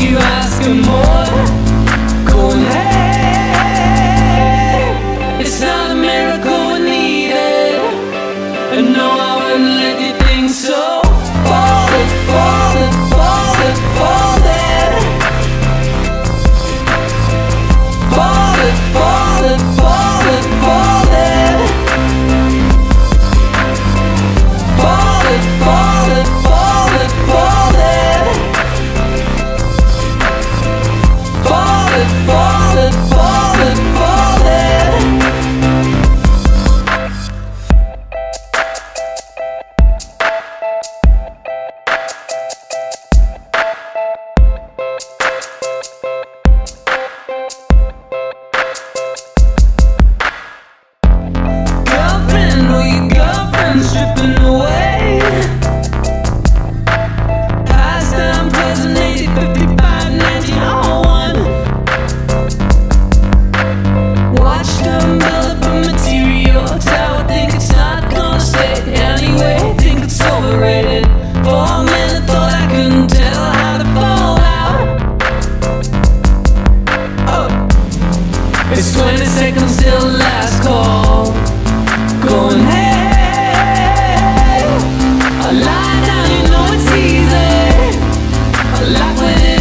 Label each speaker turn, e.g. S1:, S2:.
S1: you ask for more? watch a material tower. Think it's not gonna stay anyway. Think it's overrated. For a minute, thought I could tell how fall. Oh, it's 20 seconds till last call. Going hey, I lie down, you know it's easy. I like when